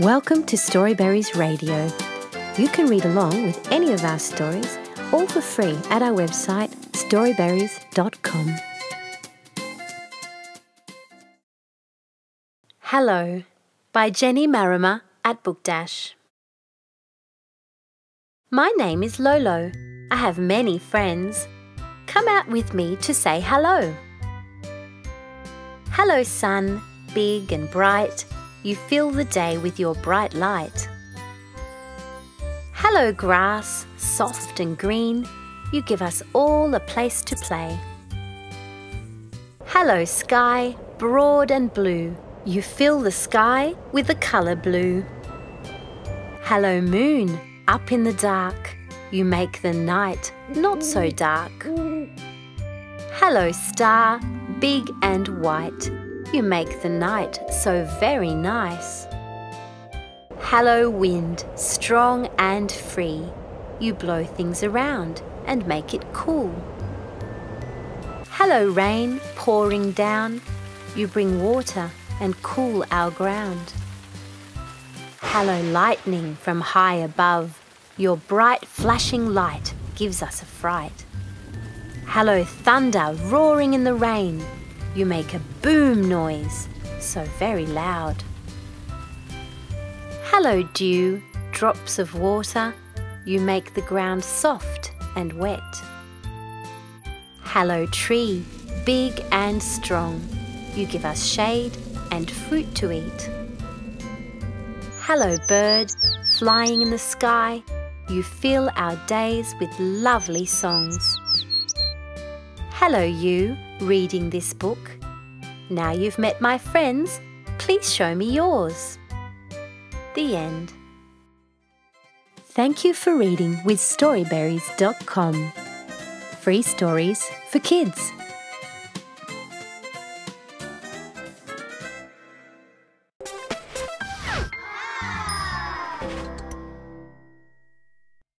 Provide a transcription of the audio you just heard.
Welcome to Storyberries Radio. You can read along with any of our stories, all for free, at our website storyberries.com. Hello by Jenny Marima at Book Dash. My name is Lolo. I have many friends. Come out with me to say hello. Hello, sun, big and bright. You fill the day with your bright light. Hello, grass, soft and green. You give us all a place to play. Hello, sky, broad and blue. You fill the sky with the colour blue. Hello, moon, up in the dark. You make the night not so dark. Hello, star, big and white. You make the night so very nice. Hello, wind, strong and free. You blow things around and make it cool. Hello, rain, pouring down. You bring water and cool our ground. Hello, lightning from high above. Your bright flashing light gives us a fright. Hello, thunder roaring in the rain. You make a boom noise, so very loud. Hello, dew, drops of water. You make the ground soft and wet. Hello, tree, big and strong. You give us shade and fruit to eat. Hello, bird, flying in the sky. You fill our days with lovely songs. Hello you, reading this book. Now you've met my friends, please show me yours. The end. Thank you for reading with Storyberries.com. Free stories for kids.